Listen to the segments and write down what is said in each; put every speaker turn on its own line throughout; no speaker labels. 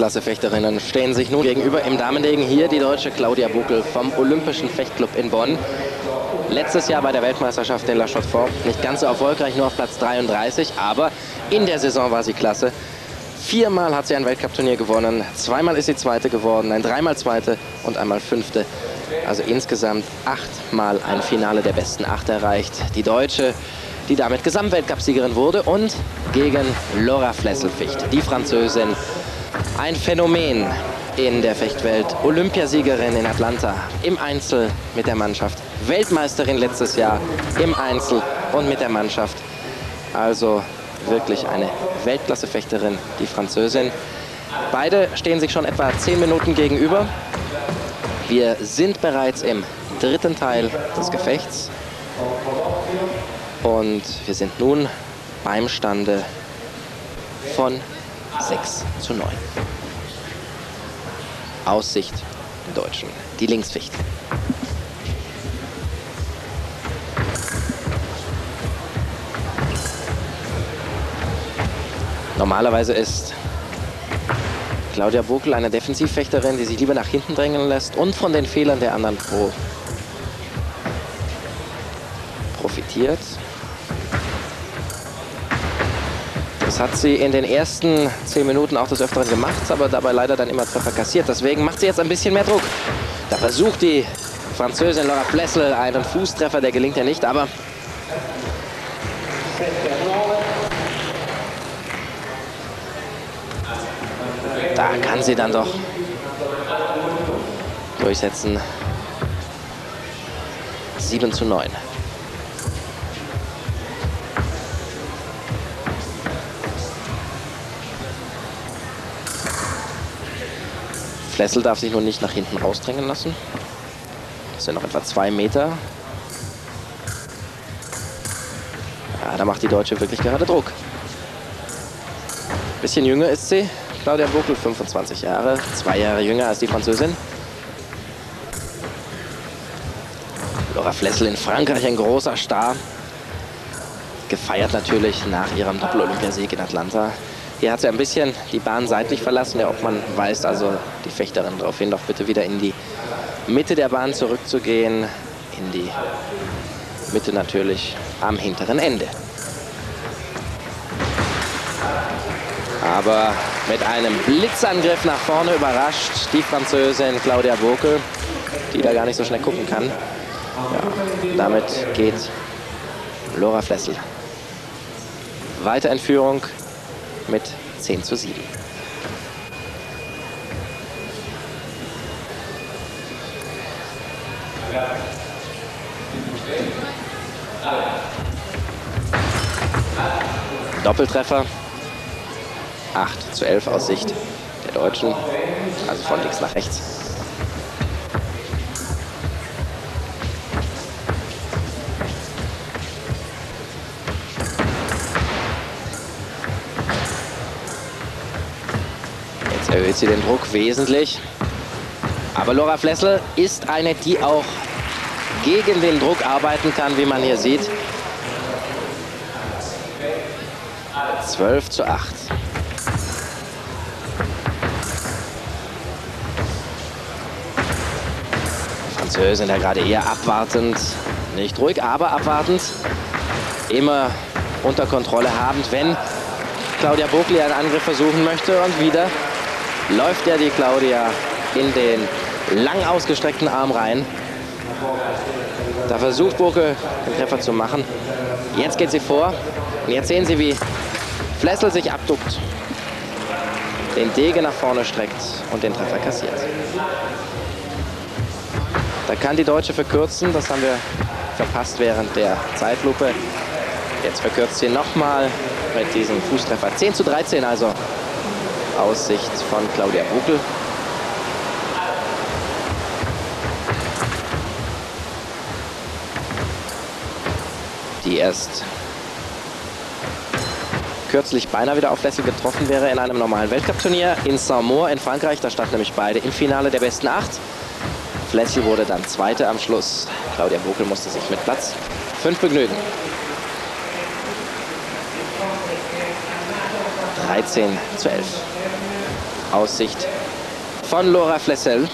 Weltklasse-Fechterinnen stehen sich nun gegenüber im Damendegen. Hier die deutsche Claudia Buckel vom Olympischen Fechtclub in Bonn. Letztes Jahr bei der Weltmeisterschaft in La Chaux-de-Fonds nicht ganz so erfolgreich, nur auf Platz 33, aber in der Saison war sie klasse. Viermal hat sie ein Weltcup-Turnier gewonnen, zweimal ist sie Zweite geworden, ein dreimal Zweite und einmal Fünfte. Also insgesamt achtmal ein Finale der besten Acht erreicht. Die Deutsche, die damit Gesamtweltcupsiegerin wurde und gegen Laura Flesselficht, die Französin, ein Phänomen in der Fechtwelt. Olympiasiegerin in Atlanta im Einzel mit der Mannschaft. Weltmeisterin letztes Jahr im Einzel und mit der Mannschaft. Also wirklich eine Weltklasse-Fechterin, die Französin. Beide stehen sich schon etwa zehn Minuten gegenüber. Wir sind bereits im dritten Teil des Gefechts. Und wir sind nun beim Stande von 6 zu 9. Aussicht der Deutschen, die Linksficht. Normalerweise ist Claudia Bokel eine Defensivfechterin, die sich lieber nach hinten drängen lässt und von den Fehlern der anderen pro profitiert. Das hat sie in den ersten zehn Minuten auch des Öfteren gemacht, aber dabei leider dann immer Treffer kassiert. Deswegen macht sie jetzt ein bisschen mehr Druck. Da versucht die Französin Laura Plessel einen Fußtreffer, der gelingt ja nicht, aber Da kann sie dann doch durchsetzen. 7 zu 9. Flessel darf sich nun nicht nach hinten rausdrängen lassen. Das sind noch etwa zwei Meter. Ja, da macht die Deutsche wirklich gerade Druck. Bisschen jünger ist sie, Claudia Buckel, 25 Jahre, zwei Jahre jünger als die Französin. Laura Flessel in Frankreich, ein großer Star. Gefeiert natürlich nach ihrem Doppel-Olympiasieg in Atlanta. Hier hat sie ein bisschen die Bahn seitlich verlassen. Der Obmann weist also die Fechterin darauf hin, doch bitte wieder in die Mitte der Bahn zurückzugehen. In die Mitte natürlich am hinteren Ende. Aber mit einem Blitzangriff nach vorne überrascht die Französin Claudia Bokel, die da gar nicht so schnell gucken kann. Ja, damit geht Laura Flessel weiter in Führung mit 10 zu 7. Doppeltreffer 8 zu 11 aus Sicht der Deutschen. Also von links nach rechts. Erhöht sie den Druck wesentlich. Aber Laura Flessel ist eine, die auch gegen den Druck arbeiten kann, wie man hier sieht. 12 zu 8. Französin ja gerade eher abwartend, nicht ruhig, aber abwartend. Immer unter Kontrolle habend, wenn Claudia Bogli einen Angriff versuchen möchte. Und wieder läuft ja die Claudia in den lang ausgestreckten Arm rein. Da versucht Burke den Treffer zu machen. Jetzt geht sie vor. Und jetzt sehen Sie, wie Flessel sich abduckt, den Degen nach vorne streckt und den Treffer kassiert. Da kann die Deutsche verkürzen, das haben wir verpasst während der Zeitlupe. Jetzt verkürzt sie nochmal mit diesem Fußtreffer. 10 zu 13 also Aussicht von Claudia Buckel. Die erst kürzlich beinahe wieder auf Flessel getroffen wäre in einem normalen Weltcup-Turnier in Saint-Maur in Frankreich. Da standen nämlich beide im Finale der besten acht. Flessel wurde dann Zweite am Schluss. Claudia Buckel musste sich mit Platz 5 begnügen. 13 zu 11. aus Sicht von Laura Flessel,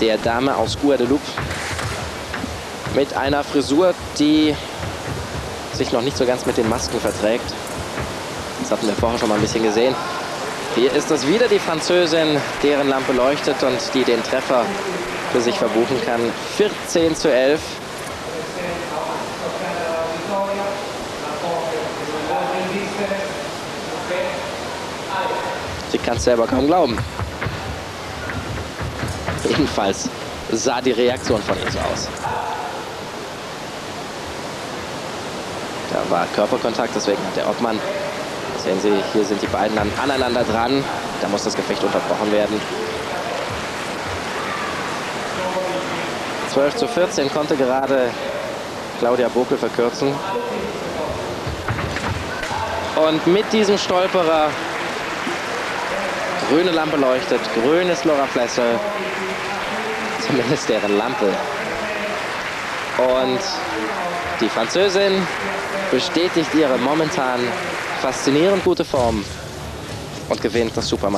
der Dame aus Guadeloupe, mit einer Frisur, die sich noch nicht so ganz mit den Masken verträgt. Das hatten wir vorher schon mal ein bisschen gesehen. Hier ist es wieder die Französin, deren Lampe leuchtet und die den Treffer für sich verbuchen kann. 14 zu 11. Sie kann es selber kaum glauben. Jedenfalls sah die Reaktion von ihr so aus. Da war Körperkontakt, deswegen hat der Obmann, sehen Sie, hier sind die beiden dann aneinander dran. Da muss das Gefecht unterbrochen werden. 12 zu 14 konnte gerade Claudia Bokel verkürzen. Und mit diesem Stolperer, grüne Lampe leuchtet, grünes Laura Flessel, zumindest deren Lampe. Und die Französin bestätigt ihre momentan faszinierend gute Form und gewinnt das Superman.